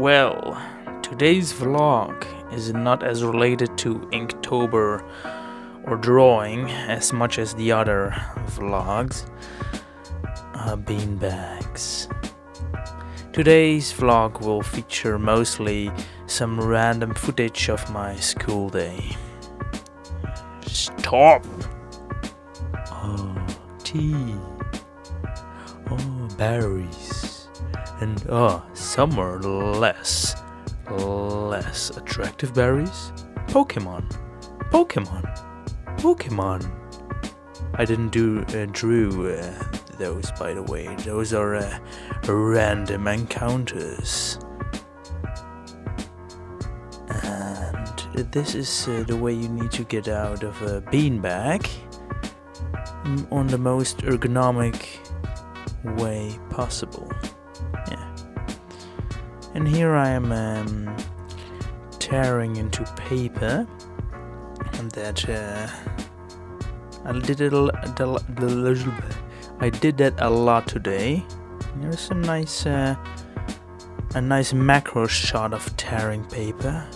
Well, today's vlog is not as related to Inktober or drawing as much as the other vlogs. Uh, beanbags. Today's vlog will feature mostly some random footage of my school day. Stop! Oh, tea. Oh, berries. And oh, some are less, less attractive berries. Pokemon. Pokemon. Pokemon. I didn't do uh, drew uh, those, by the way. Those are uh, random encounters. And this is uh, the way you need to get out of a beanbag mm, on the most ergonomic way possible. And here I am um, tearing into paper, and that uh, I did it. Did that a lot today. There's some nice, uh, a nice macro shot of tearing paper.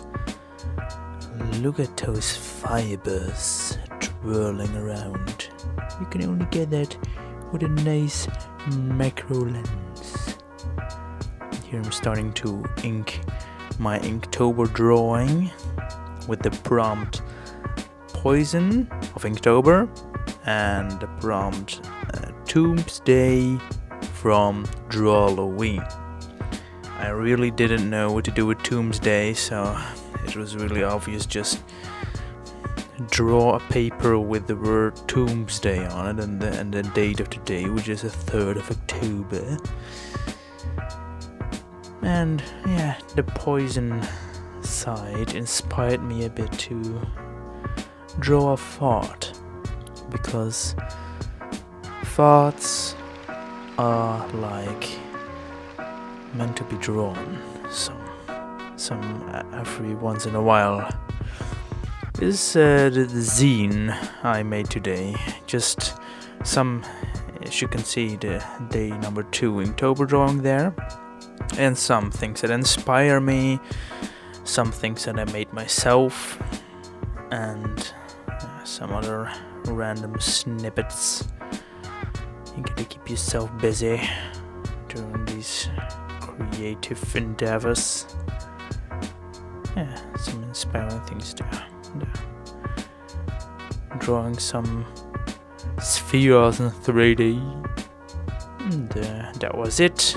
Look at those fibers twirling around. You can only get that with a nice macro lens. Here I'm starting to ink my Inktober drawing with the prompt Poison of Inktober and the prompt uh, Doomsday from Drawlloween. I really didn't know what to do with Doomsday, so it was really obvious just draw a paper with the word Doomsday on it and the, and the date of today, which is the 3rd of October. And yeah, the poison side inspired me a bit to draw a fart because farts are like meant to be drawn. Some some every once in a while this is uh, the, the zine I made today. Just some as you can see the day number two Inktober drawing there and some things that inspire me some things that I made myself and uh, some other random snippets you gotta keep yourself busy during these creative endeavors. Yeah, some inspiring things there. Drawing some spheres in 3D. And uh, that was it.